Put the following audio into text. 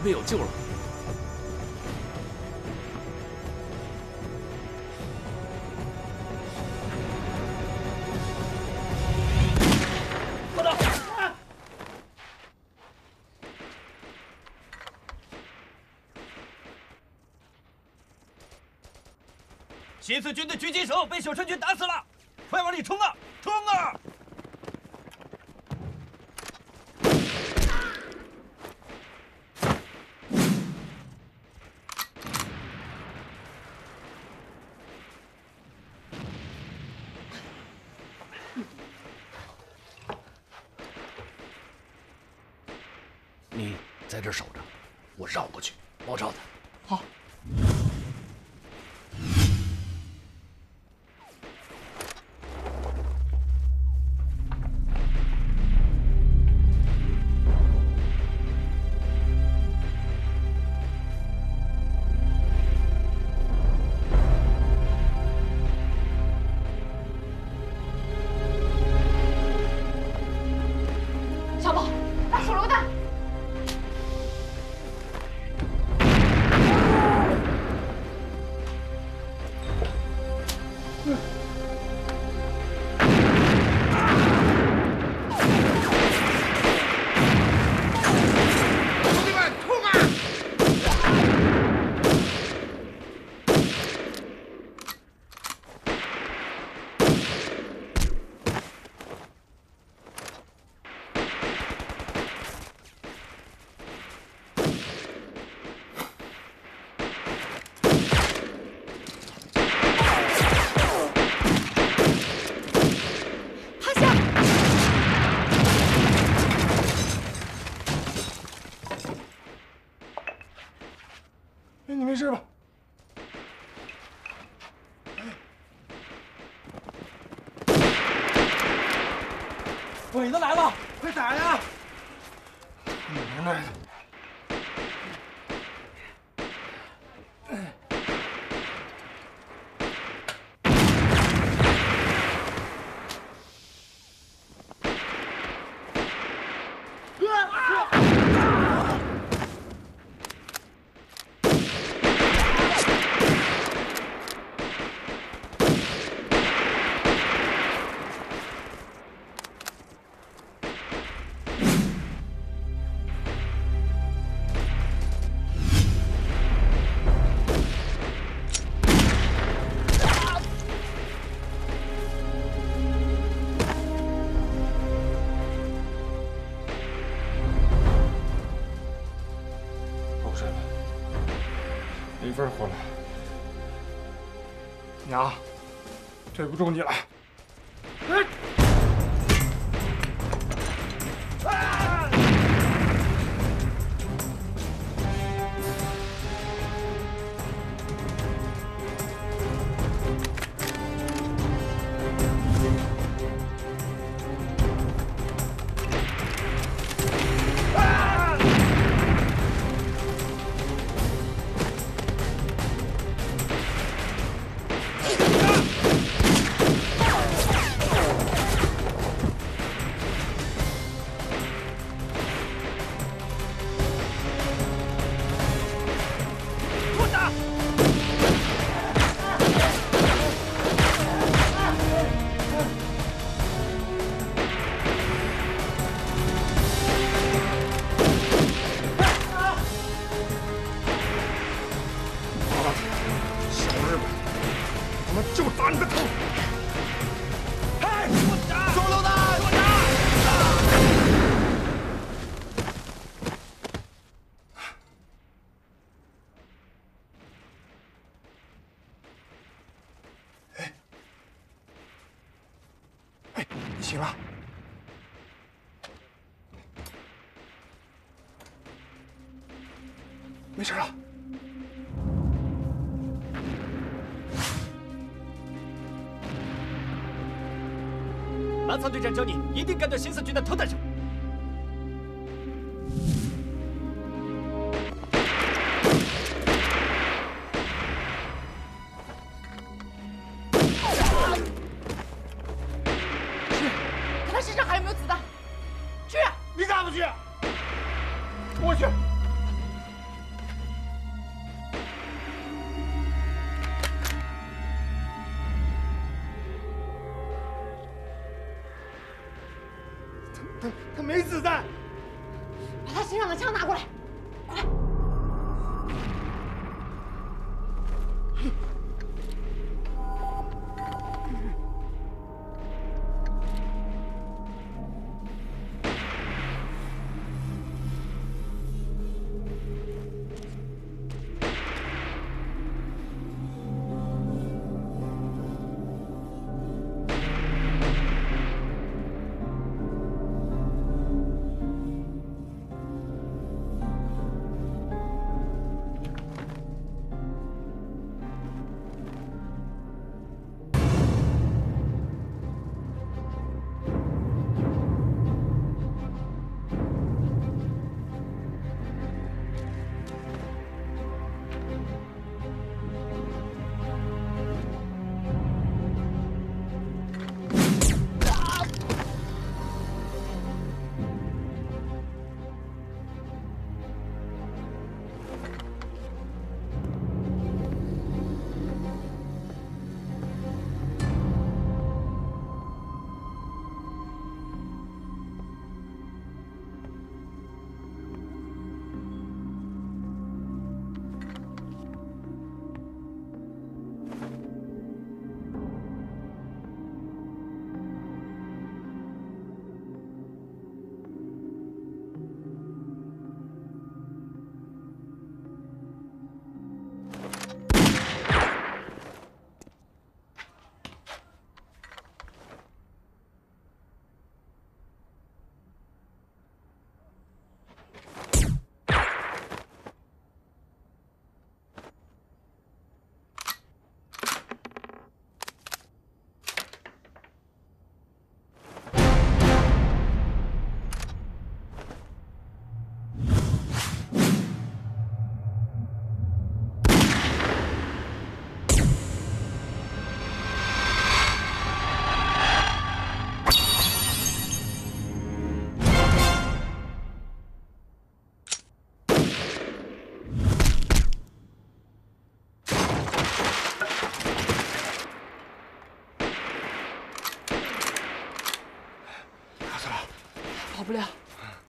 我们有救了。新四军的狙击手被小川军打死了，快往里冲啊！冲啊！你在这守着，我绕过去包抄他。好。你没事吧？鬼子来了，快打呀！你们那李芬回来，娘，对不住你了。行，了？没事了？蓝仓队长叫你一定干到新四军的头顶上。身上还有没有子弹？去你咋不去？我去。他他他没子弹。把他身上的枪拿过来。不了。